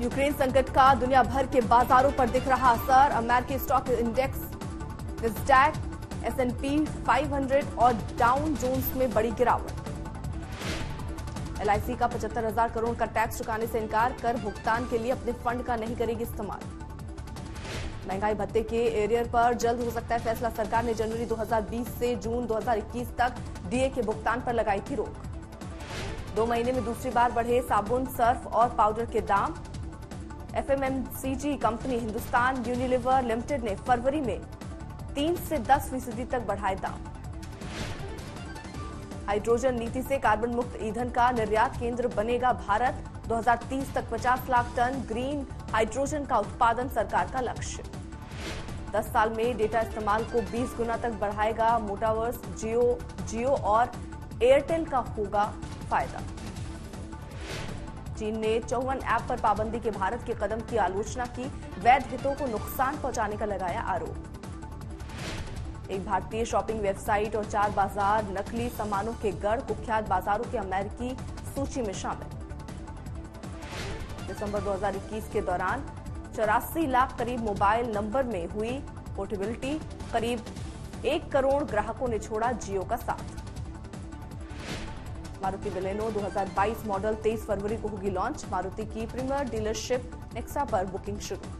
Ukraine संकट का दुनिया भर के बाजारों पर दिख रहा असर। अमेरिकी स्टॉक इंडेक्स स्टैक एसएनपी 500 और डाउन जोन्स में बड़ी गिरावट। एलआईसी का पचहत्तर हज़ार करोड़ का टैक्स चुकाने से इनकार, कर भुगतान के लिए अपने फंड का नहीं करेगी इस्तेमाल। महँगाई भत्ते के एरियर पर जल्द हो सकता है फैसला। सरकार ने जनवरी 2020 से जून 2021 तक डीए के भुगतान पर लगाई थी रोक। दो महीने में दूसरी बार बढ़े साबुन, सर्फ और पाउडर के दाम। FMCG company Hindustan Unilever limited ने फरवरी में तीन से दस फ़ीसदी तक बढ़ाए दाम। हाइड्रोजन नीति से कार्बन मुक्त ईंधन का निर्यात केंद्र बनेगा भारत। 2030 तक 50 लाख टन ग्रीन हाइड्रोजन का उत्पादन सरकार का लक्ष्य। 10 साल में डेटा इस्तेमाल को 20 गुना तक बढ़ाएगा मोटावर्स, जियो जियो और एयरटेल का होगा फ़ायदा। चीन ने चौवन ऐप पर पाबंदी के भारत के कदम की आलोचना की। वैध हितों को नुकसान पहुँचाने का लगाया आरोप। एक भारतीय शॉपिंग वेबसाइट और चार बाज़ार, नकली सामानों के गढ़, कुख्यात बाजारों के अमेरिकी सूची में शामिल। दिसंबर 2021 के दौरान चौरासी लाख करीब मोबाइल नंबर में हुई पोर्टेबिलिटी, करीब एक करोड़ ग्राहकों ने छोड़ा जियो का साथ। मारुति बिलेनो 2022 मॉडल 23 फरवरी को होगी लॉन्च। मारुति की प्रीमियर डीलरशिप नेक्सा पर बुकिंग शुरू।